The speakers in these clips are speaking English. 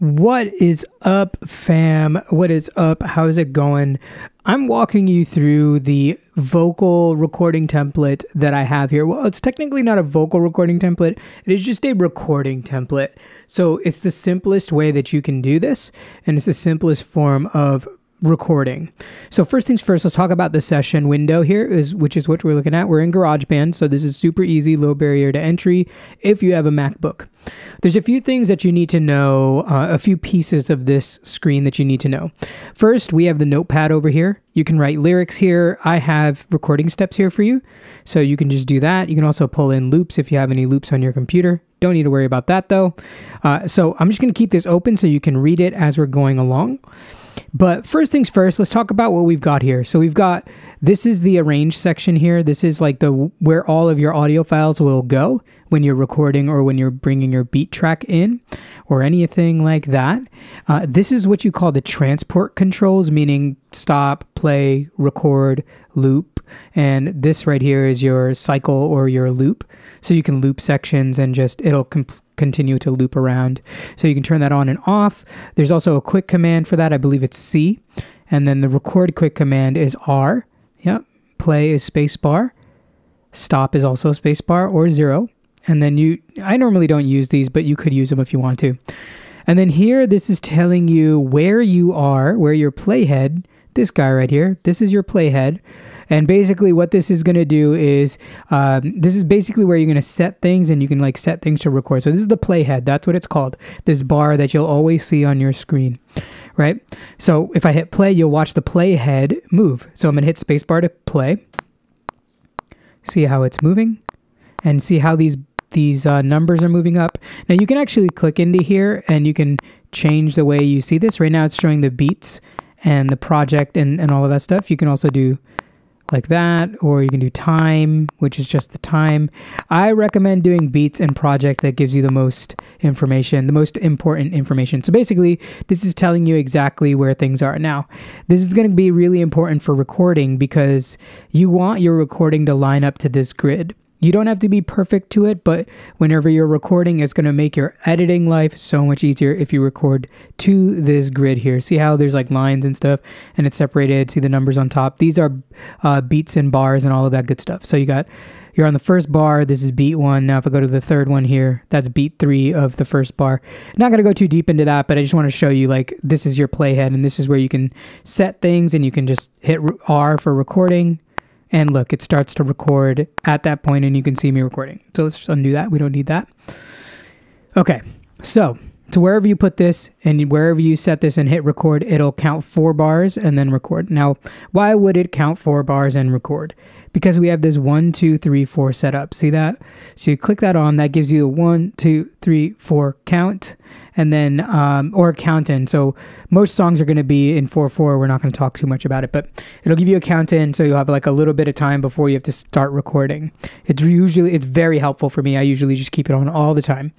What is up, fam? What is up? How's it going? I'm walking you through the vocal recording template that I have here. Well, it's technically not a vocal recording template, it is just a recording template. So it's the simplest way that you can do this, and it's the simplest form of recording. So first things first, let's talk about the session window here, is which is what we're looking at. We're in GarageBand, so this is super easy, low barrier to entry if you have a MacBook. There's a few things that you need to know, uh, a few pieces of this screen that you need to know. First, we have the notepad over here. You can write lyrics here. I have recording steps here for you, so you can just do that. You can also pull in loops if you have any loops on your computer. Don't need to worry about that though. Uh, so I'm just going to keep this open so you can read it as we're going along. But first things first, let's talk about what we've got here. So we've got this is the arrange section here. This is like the where all of your audio files will go when you're recording or when you're bringing your beat track in or anything like that. Uh, this is what you call the transport controls, meaning stop, play, record, loop. And this right here is your cycle or your loop. So you can loop sections and just it'll continue to loop around. So you can turn that on and off. There's also a quick command for that. I believe it's C. And then the record quick command is R. Yep. Play is spacebar. Stop is also spacebar or zero. And then you, I normally don't use these, but you could use them if you want to. And then here, this is telling you where you are, where your playhead, this guy right here, this is your playhead. And basically, what this is going to do is um, this is basically where you're going to set things and you can like set things to record. So, this is the playhead. That's what it's called. This bar that you'll always see on your screen, right? So, if I hit play, you'll watch the playhead move. So, I'm going to hit spacebar to play. See how it's moving and see how these these uh, numbers are moving up. Now you can actually click into here and you can change the way you see this. Right now it's showing the beats and the project and, and all of that stuff. You can also do like that, or you can do time, which is just the time. I recommend doing beats and project that gives you the most information, the most important information. So basically, this is telling you exactly where things are. Now, this is going to be really important for recording because you want your recording to line up to this grid. You don't have to be perfect to it, but whenever you're recording, it's going to make your editing life so much easier if you record to this grid here. See how there's like lines and stuff and it's separated. See the numbers on top. These are uh, beats and bars and all of that good stuff. So you got, you're on the first bar. This is beat one. Now if I go to the third one here, that's beat three of the first bar. Not going to go too deep into that, but I just want to show you like this is your playhead and this is where you can set things and you can just hit R for recording and look, it starts to record at that point and you can see me recording. So let's just undo that. We don't need that. Okay, so to wherever you put this and wherever you set this and hit record, it'll count four bars and then record. Now, why would it count four bars and record? Because we have this one, two, three, four setup. See that? So you click that on, that gives you a one, two, three, four count and then um, or count in. So most songs are going to be in four four. We're not going to talk too much about it, but it'll give you a count in, so you'll have like a little bit of time before you have to start recording. It's usually it's very helpful for me. I usually just keep it on all the time.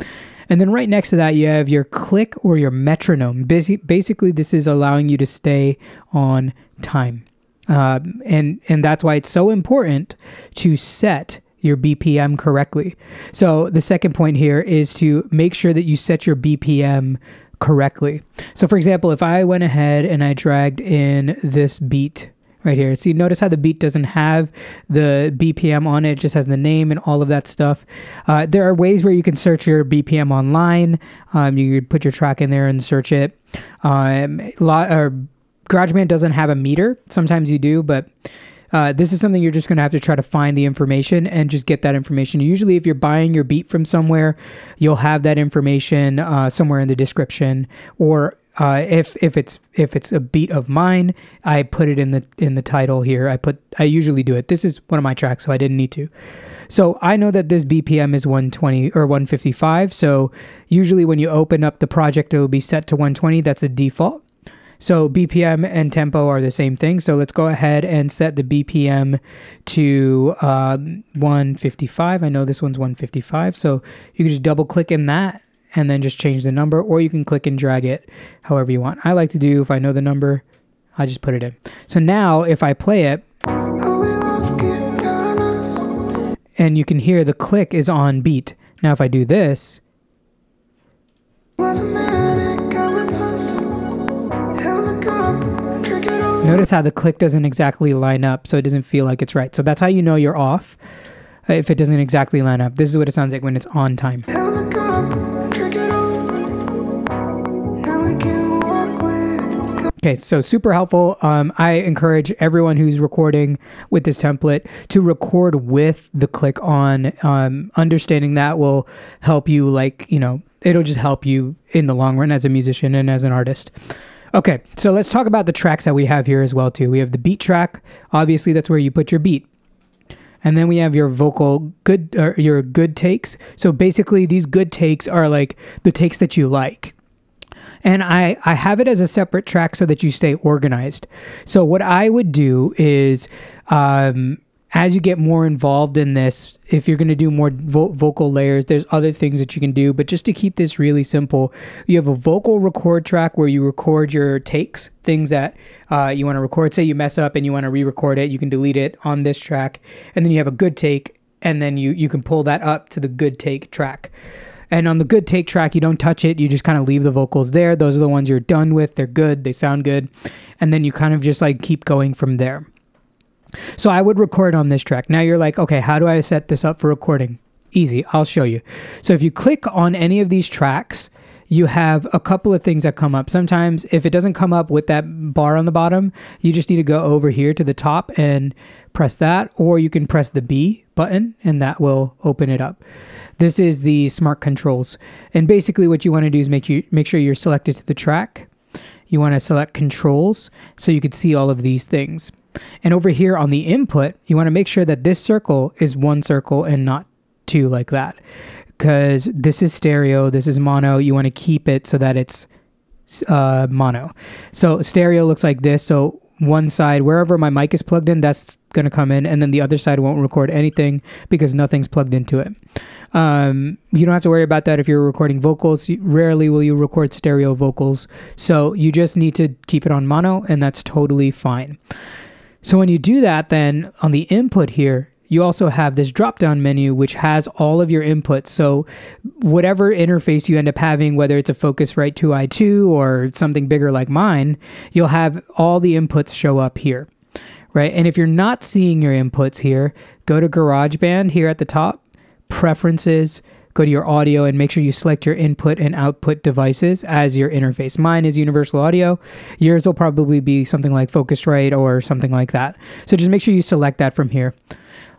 And then right next to that, you have your click or your metronome. Basically, this is allowing you to stay on time. Um, and and that's why it's so important to set your BPM correctly. So the second point here is to make sure that you set your BPM correctly. So for example, if I went ahead and I dragged in this beat right here. So you notice how the beat doesn't have the BPM on it, it just has the name and all of that stuff. Uh, there are ways where you can search your BPM online. Um, you could put your track in there and search it. Um, lot, or GarageBand doesn't have a meter. Sometimes you do, but uh, this is something you're just going to have to try to find the information and just get that information. Usually, if you're buying your beat from somewhere, you'll have that information uh, somewhere in the description, or uh, if if it's if it's a beat of mine, I put it in the in the title here. I put I usually do it. This is one of my tracks, so I didn't need to. So I know that this BPM is 120 or 155. So usually when you open up the project, it will be set to 120. That's a default. So BPM and tempo are the same thing. So let's go ahead and set the BPM to um, 155. I know this one's 155. So you can just double click in that and then just change the number, or you can click and drag it however you want. I like to do, if I know the number, I just put it in. So now if I play it, and you can hear the click is on beat. Now if I do this, notice how the click doesn't exactly line up, so it doesn't feel like it's right. So that's how you know you're off uh, if it doesn't exactly line up. This is what it sounds like when it's on time. Okay, so super helpful. Um, I encourage everyone who's recording with this template to record with the click on. Um, understanding that will help you, like, you know, it'll just help you in the long run as a musician and as an artist. Okay, so let's talk about the tracks that we have here as well too. We have the beat track. Obviously, that's where you put your beat. And then we have your vocal good or your good takes. So basically these good takes are like the takes that you like and I, I have it as a separate track so that you stay organized. So what I would do is, um, as you get more involved in this, if you're going to do more vo- vocal layers, there's other things that you can do. But just to keep this really simple, you have a vocal record track where you record your takes, things that uh, you want to record. Say you mess up and you want to re-record it, you can delete it on this track, and then you have a good take, and then you you can pull that up to the good take track. And on the good take track, you don't touch it. You just kind of leave the vocals there. Those are the ones you're done with. They're good. They sound good. And then you kind of just like keep going from there. So I would record on this track. Now you're like, okay, how do I set this up for recording? Easy. I'll show you. So if you click on any of these tracks, you have a couple of things that come up. Sometimes, if it doesn't come up with that bar on the bottom, you just need to go over here to the top and press that, or you can press the B button and that will open it up. This is the smart controls. And basically what you want to do is make you make sure you're selected to the track. You want to select controls so you can see all of these things. And over here on the input, you want to make sure that this circle is one circle and not two like that. Because this is stereo, this is mono. You want to keep it so that it's uh, mono. So stereo looks like this. So one side, wherever my mic is plugged in, that's going to come in, and then the other side won't record anything because nothing's plugged into it. Um, you don't have to worry about that if you're recording vocals. Rarely will you record stereo vocals, so you just need to keep it on mono, and that's totally fine. So when you do that, then on the input here, you also have this drop down menu which has all of your inputs. So whatever interface you end up having, whether it's a Focusrite 2i2 or something bigger like mine, you'll have all the inputs show up here. Right. And if you're not seeing your inputs here, go to GarageBand here at the top, preferences, go to your audio and make sure you select your input and output devices as your interface. Mine is Universal Audio. Yours will probably be something like Focusrite or something like that. So just make sure you select that from here.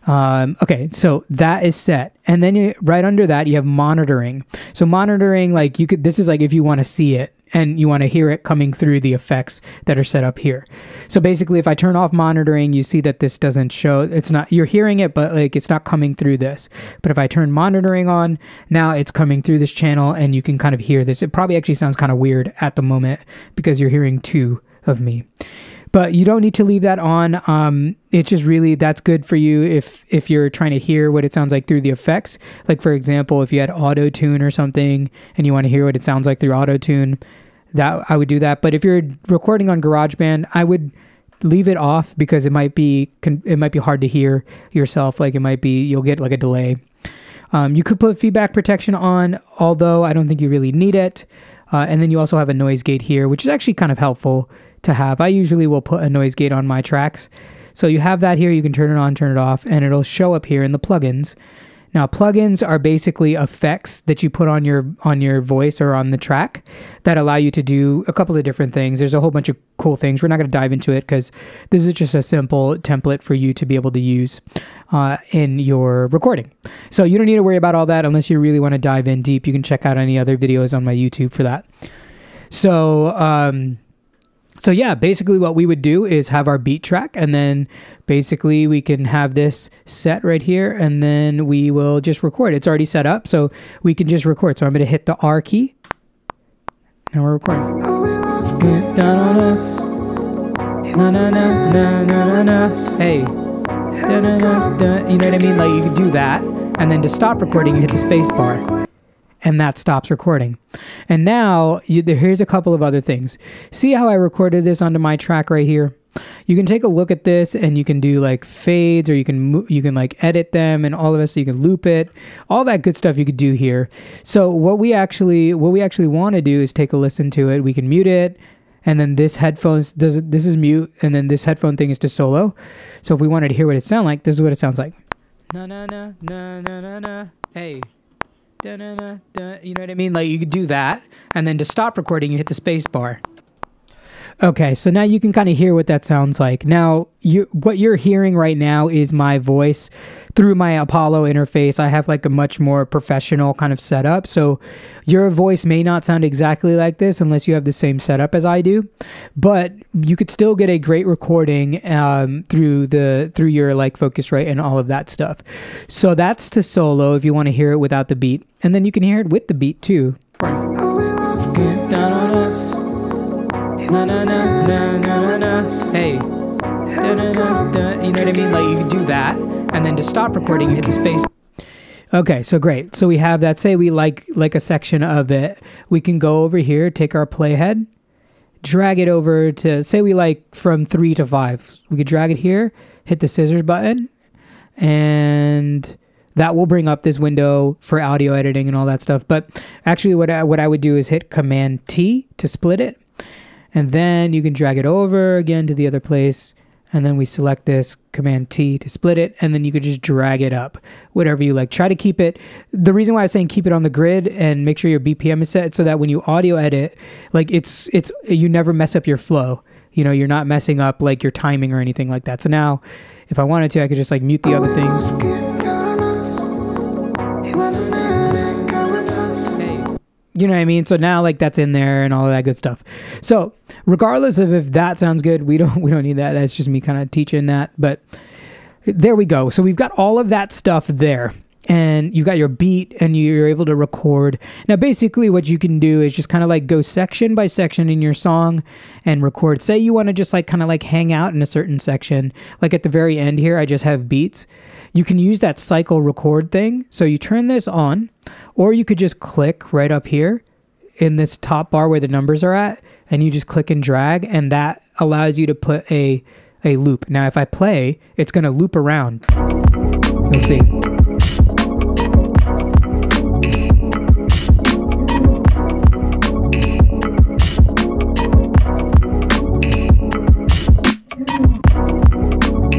Um, okay, so that is set, and then you, right under that you have monitoring. So monitoring, like you could, this is like if you want to see it and you want to hear it coming through the effects that are set up here. So basically, if I turn off monitoring, you see that this doesn't show. It's not you're hearing it, but like it's not coming through this. But if I turn monitoring on, now it's coming through this channel, and you can kind of hear this. It probably actually sounds kind of weird at the moment because you're hearing two of me but you don't need to leave that on. Um, it's just really that's good for you if if you're trying to hear what it sounds like through the effects. Like for example, if you had auto tune or something and you want to hear what it sounds like through auto tune, that I would do that. But if you're recording on GarageBand, I would leave it off because it might be it might be hard to hear yourself. Like it might be you'll get like a delay. Um, you could put feedback protection on, although I don't think you really need it. Uh, and then you also have a noise gate here, which is actually kind of helpful to have. I usually will put a noise gate on my tracks. So you have that here, you can turn it on, turn it off, and it'll show up here in the plugins. Now, plugins are basically effects that you put on your on your voice or on the track that allow you to do a couple of different things. There's a whole bunch of cool things. We're not going to dive into it because this is just a simple template for you to be able to use uh, in your recording. So you don't need to worry about all that unless you really want to dive in deep. You can check out any other videos on my YouTube for that. So um, so yeah, basically what we would do is have our beat track and then basically we can have this set right here and then we will just record. It's already set up, so we can just record. So I'm going to hit the R key. Now we're recording. Hey. You know what I mean? Like you can do that and then to stop recording you hit the space bar and that stops recording. And now you, here's a couple of other things. See how I recorded this onto my track right here? You can take a look at this and you can do like fades or you can you can like edit them and all of this so you can loop it. All that good stuff you could do here. So what we actually what we actually want to do is take a listen to it. We can mute it and then this headphones does this is mute, and then this headphone thing is to solo. So if we wanted to hear what it sounds like, this is what it sounds like. Na na na na na na. Hey. Na, na, da. You know what I mean? Like you could do that, and then to stop recording, you hit the space bar. Okay, so now you can kind of hear what that sounds like. Now, you what you're hearing right now is my voice through my Apollo interface. I have like a much more professional kind of setup. So your voice may not sound exactly like this unless you have the same setup as I do, but you could still get a great recording um, through the through your like Focusrite and all of that stuff. So that's to solo if you want to hear it without the beat, and then you can hear it with the beat too. Na, na, na, na, na, na. Hey. Da, da. You know what I mean? Like you do that, and then to stop recording, hit the space. Okay, so great. So we have that. Say we like like a section of it. We can go over here, take our playhead, drag it over to say we like from three to five. We could drag it here, hit the scissors button, and that will bring up this window for audio editing and all that stuff. But actually, what I, what I would do is hit Command T to split it, and then you can drag it over again to the other place. And then we select this command T to split it. And then you could just drag it up whatever you like. Try to keep it. The reason why I was saying keep it on the grid and make sure your BPM is set so that when you audio edit like it's it's you never mess up your flow. You know you're not messing up like your timing or anything like that. So now if I wanted to I could just like mute the other things You know what I mean? So now like that's in there and all of that good stuff. So regardless of if that sounds good, we don't we don't need that. That's just me kind of teaching that. But there we go. So we've got all of that stuff there. And you got your beat and you're able to record. Now basically what you can do is just kind of like go section by section in your song and record. Say you want to just like kind of like hang out in a certain section. Like at the very end here, I just have beats you can use that cycle record thing. So you turn this on, or you could just click right up here in this top bar where the numbers are at, and you just click and drag, and that allows you to put a a loop. Now, if I play, it's going to loop around. You'll see.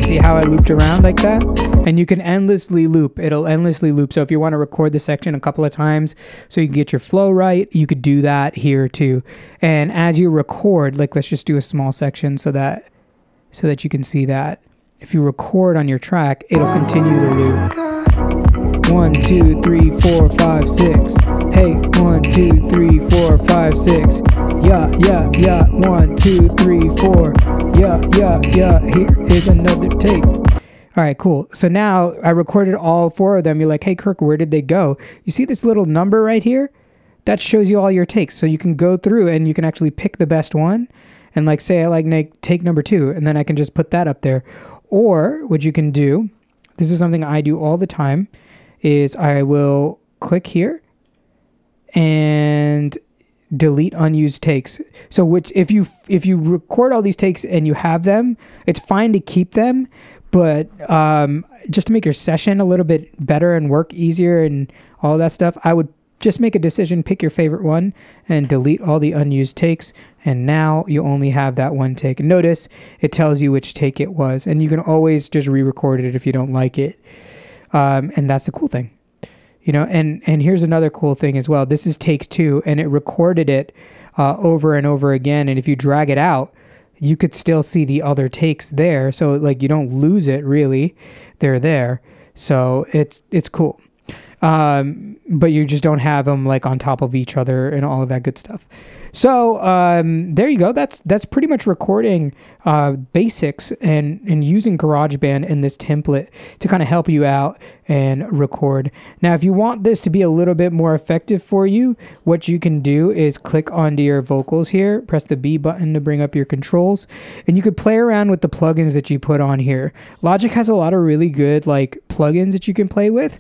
See how I looped around like that? And you can endlessly loop. It'll endlessly loop. So if you want to record the section a couple of times so you can get your flow right, you could do that here too. And as you record, like let's just do a small section so that so that you can see that. If you record on your track, it'll continue to loop. One, two, three, four, five, six. Hey, one, two, three, four, five, six. Yeah, yeah, yeah. One, two, three, four. Yeah, yeah, yeah. Here is another take. All right, cool. So now I recorded all four of them. You're like, hey, Kirk, where did they go? You see this little number right here? That shows you all your takes. So you can go through and you can actually pick the best one. And like, say I like take number two, and then I can just put that up there. Or what you can do, this is something I do all the time, is I will click here and delete unused takes. So which if you if you record all these takes and you have them, it's fine to keep them, but um, just to make your session a little bit better and work easier and all that stuff, I would just make a decision, pick your favorite one, and delete all the unused takes. And now you only have that one take. And notice it tells you which take it was, and you can always just re-record it if you don't like it. Um, and that's the cool thing, you know. And and here's another cool thing as well. This is take two, and it recorded it uh, over and over again. And if you drag it out, you could still see the other takes there. So like you don't lose it really. They're there. So it's it's cool. Um, but you just don't have them like on top of each other and all of that good stuff. So um, there you go. That's that's pretty much recording uh, basics and and using GarageBand in this template to kind of help you out and record. Now, if you want this to be a little bit more effective for you, what you can do is click onto your vocals here, press the B button to bring up your controls, and you could play around with the plugins that you put on here. Logic has a lot of really good like plugins that you can play with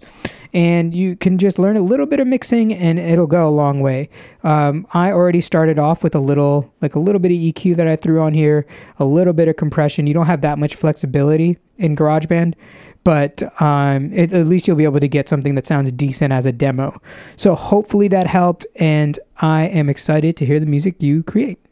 and you can just learn a little bit of mixing and it'll go a long way. Um, I already started off with a little, like a little bit of EQ that I threw on here, a little bit of compression. You don't have that much flexibility in GarageBand, but um, it, at least you'll be able to get something that sounds decent as a demo. So hopefully that helped, and I am excited to hear the music you create.